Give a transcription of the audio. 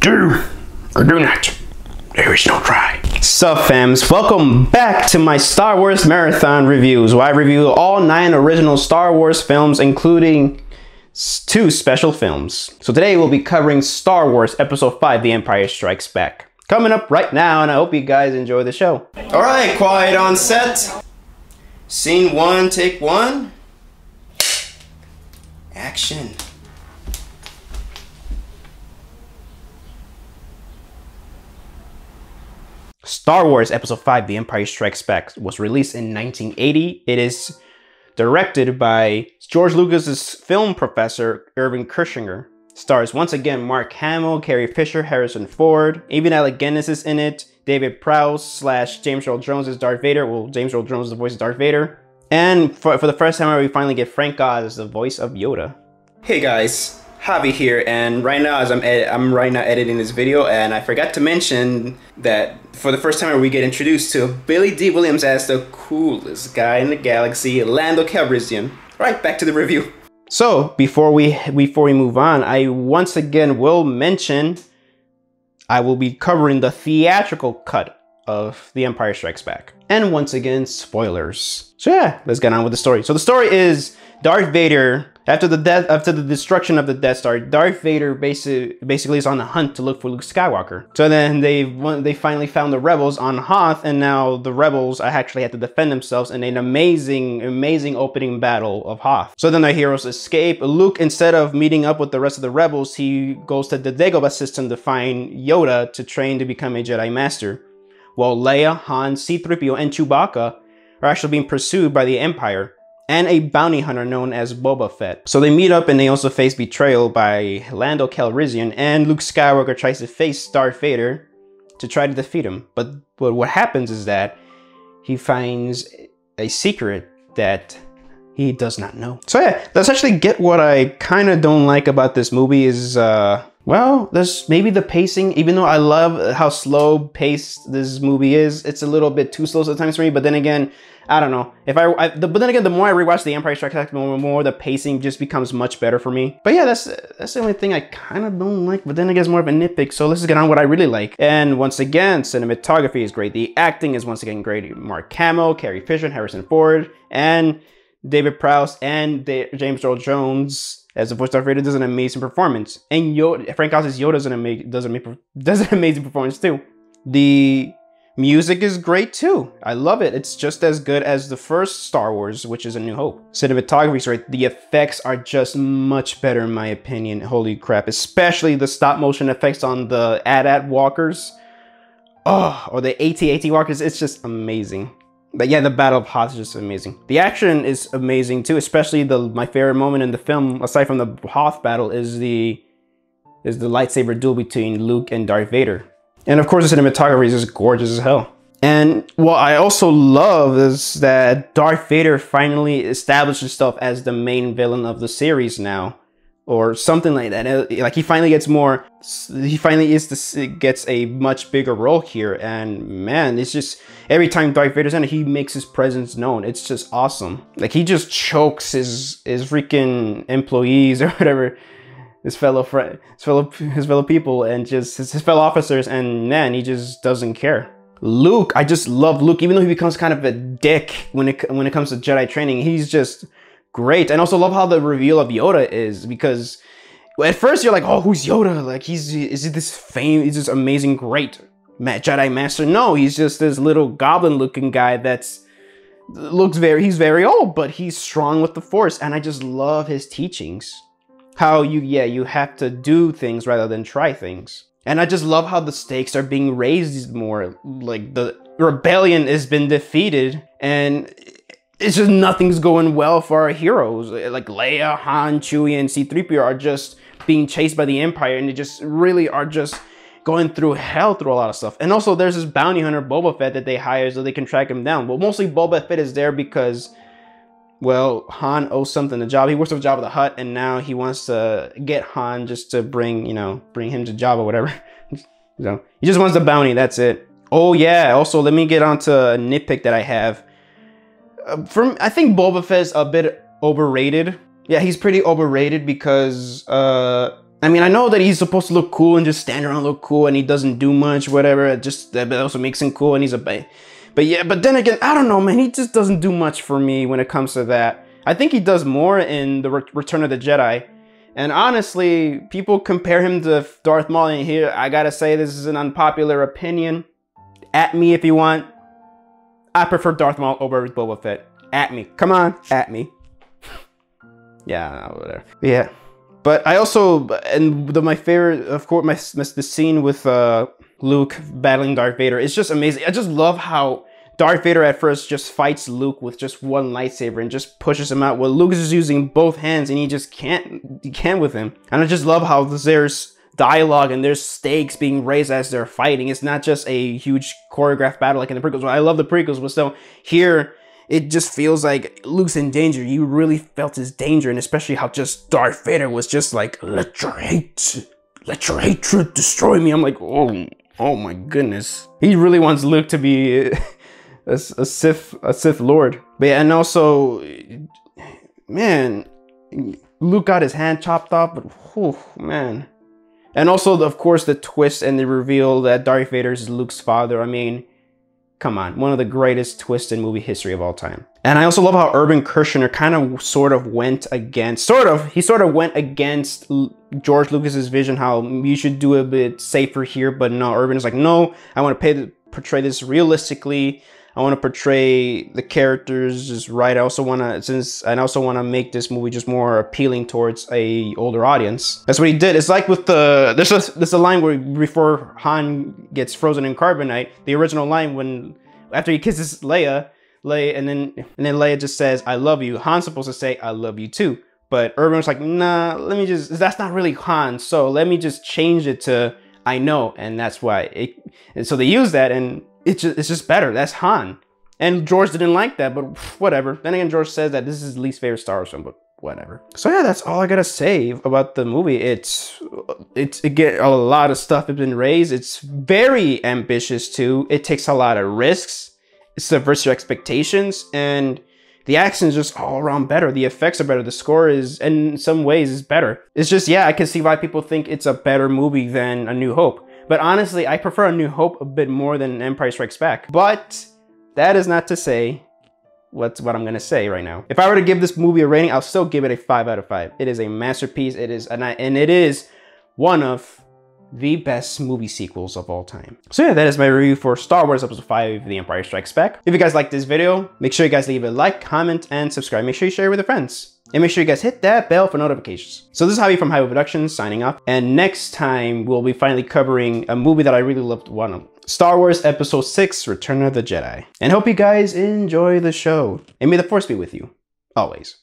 Do or do not. There is no try. Sup fams, welcome back to my Star Wars Marathon reviews where I review all nine original Star Wars films including two special films. So today we'll be covering Star Wars Episode 5 The Empire Strikes Back. Coming up right now and I hope you guys enjoy the show. Alright, quiet on set. Scene 1, take 1. Action. Star Wars Episode 5 The Empire Strikes Back was released in 1980. It is directed by George Lucas's film professor, Irvin Kershner. Stars once again Mark Hamill, Carrie Fisher, Harrison Ford, even Alec Guinness is in it, David Prowse slash James Earl Jones is Darth Vader. Well, James Earl Jones is the voice of Darth Vader. And for, for the first time, we finally get Frank Oz as the voice of Yoda. Hey guys, Javi here, and right now as I'm I'm right now editing this video, and I forgot to mention that for the first time we get introduced to Billy Dee Williams as the coolest guy in the galaxy, Lando Calrissian. Right, back to the review. So before we before we move on, I once again will mention I will be covering the theatrical cut of The Empire Strikes Back. And once again, spoilers. So yeah, let's get on with the story. So the story is Darth Vader after the death, after the destruction of the Death Star, Darth Vader basically basically is on the hunt to look for Luke Skywalker. So then they they finally found the rebels on Hoth, and now the rebels actually had to defend themselves in an amazing, amazing opening battle of Hoth. So then the heroes escape. Luke, instead of meeting up with the rest of the rebels, he goes to the Dagobah system to find Yoda to train to become a Jedi Master. While Leia, Han, C-3PO, and Chewbacca are actually being pursued by the Empire and a bounty hunter known as Boba Fett. So they meet up and they also face betrayal by Lando Calrissian and Luke Skywalker tries to face Darth Vader to try to defeat him. But, but what happens is that he finds a secret that he does not know. So yeah, let's actually get what I kind of don't like about this movie is, uh, well, there's maybe the pacing, even though I love how slow paced this movie is, it's a little bit too slow sometimes for me, but then again, I don't know. If I, I the, but then again, the more I rewatch The Empire Strikes Back, the more, the pacing just becomes much better for me. But yeah, that's that's the only thing I kind of don't like. But then again, it's more of a nitpick. So let's get on what I really like. And once again, cinematography is great. The acting is once again great. Mark Hamill, Carrie Fisher, Harrison Ford, and David Prowse and the, James Earl Jones as the voice Darth Vader does an amazing performance. And Yoda, Frank Oz's Yoda does an, ama- does, an, does an amazing performance too. The Music is great too. I love it. It's just as good as the first Star Wars, which is A New Hope. Cinematography great. The effects are just much better in my opinion. Holy crap. Especially the stop motion effects on the AT-AT walkers. Oh, or the AT-AT walkers. It's just amazing. But yeah, the Battle of Hoth is just amazing. The action is amazing too, especially the my favorite moment in the film, aside from the Hoth battle, is the is the lightsaber duel between Luke and Darth Vader. And of course, the cinematography is just gorgeous as hell. And what I also love is that Darth Vader finally established himself as the main villain of the series now. Or something like that. Like he finally gets more, he finally is gets a much bigger role here. And man, it's just, every time Darth Vader's in it, he makes his presence known. It's just awesome. Like he just chokes his, his freaking employees or whatever his fellow friend, his fellow his fellow people, and just his, his fellow officers, and man, he just doesn't care. Luke, I just love Luke, even though he becomes kind of a dick when it when it comes to Jedi training. He's just great, and also love how the reveal of Yoda is because at first you're like, oh, who's Yoda? Like he's is he this fame? He's this amazing, great Jedi master? No, he's just this little goblin-looking guy that's looks very he's very old, but he's strong with the Force, and I just love his teachings how you, yeah, you have to do things rather than try things. And I just love how the stakes are being raised more. Like the rebellion has been defeated and it's just nothing's going well for our heroes. Like Leia, Han, Chewie, and C-3PO are just being chased by the Empire and they just really are just going through hell through a lot of stuff. And also there's this bounty hunter Boba Fett that they hire so they can track him down. But mostly Boba Fett is there because well, Han owes something to Jabba. He works with Jabba the Hutt, and now he wants to get Han just to bring, you know, bring him to Jabba, or whatever. so he just wants the bounty. That's it. Oh yeah. Also, let me get onto a nitpick that I have. Uh, from I think Boba Fett's a bit overrated. Yeah, he's pretty overrated because uh, I mean, I know that he's supposed to look cool and just stand around look cool and he doesn't do much, whatever. It just that also makes him cool and he's a but yeah, but then again, I don't know, man. He just doesn't do much for me when it comes to that. I think he does more in the Re Return of the Jedi. And honestly, people compare him to Darth Maul and here. I gotta say, this is an unpopular opinion. At me if you want. I prefer Darth Maul over Boba Fett. At me. Come on, at me. yeah, whatever. Yeah. But I also, and the, my favorite, of course, my, the scene with uh, Luke battling Darth Vader. is just amazing. I just love how Darth Vader at first just fights Luke with just one lightsaber and just pushes him out. Well, Luke is using both hands and he just can't, he can't with him. And I just love how there's dialogue and there's stakes being raised as they're fighting. It's not just a huge choreographed battle like in the prequels. Well, I love the prequels, but still here it just feels like Luke's in danger. You really felt his danger, and especially how just Darth Vader was just like, let your hate, let your hatred destroy me. I'm like, oh, oh my goodness. He really wants Luke to be a, a Sith, a Sith Lord. But yeah, and also, man, Luke got his hand chopped off, but whew, man. And also, of course, the twist and the reveal that Darth Vader is Luke's father. I mean, Come on, one of the greatest twists in movie history of all time. And I also love how Irvin Kershner kind of sort of went against, sort of, he sort of went against George Lucas's vision, how you should do a bit safer here, but no, Irvin is like, no, I want to pay, portray this realistically. I want to portray the characters just right. I also want to, since I also want to make this movie just more appealing towards a older audience. That's what he did. It's like with the, there's a, there's a line where before Han gets frozen in carbonite, the original line when, after he kisses Leia, Leia, and then, and then Leia just says, I love you. Han's supposed to say, I love you too. But was like, nah, let me just, that's not really Han. So let me just change it to, I know. And that's why it, and so they use that and it's just, it's just better. That's Han. And George didn't like that, but whatever. Then again, George says that this is his least favorite Star Wars film, but whatever. So yeah, that's all I gotta say about the movie. It's it's again a lot of stuff has been raised. It's very ambitious too. It takes a lot of risks. It subverts your expectations, and the action is just all around better. The effects are better. The score is, in some ways, is better. It's just yeah, I can see why people think it's a better movie than A New Hope. But honestly, I prefer A New Hope a bit more than Empire Strikes Back. But that is not to say what's what I'm gonna say right now. If I were to give this movie a rating, I'll still give it a five out of five. It is a masterpiece. It is, and, it is one of the best movie sequels of all time. So yeah, that is my review for Star Wars Episode 5, The Empire Strikes Back. If you guys liked this video, make sure you guys leave a like, comment, and subscribe. Make sure you share it with your friends. And make sure you guys hit that bell for notifications. So this is Javi from Javi Productions signing off. And next time, we'll be finally covering a movie that I really loved, one of Star Wars Episode 6, Return of the Jedi. And hope you guys enjoy the show. And may the Force be with you, always.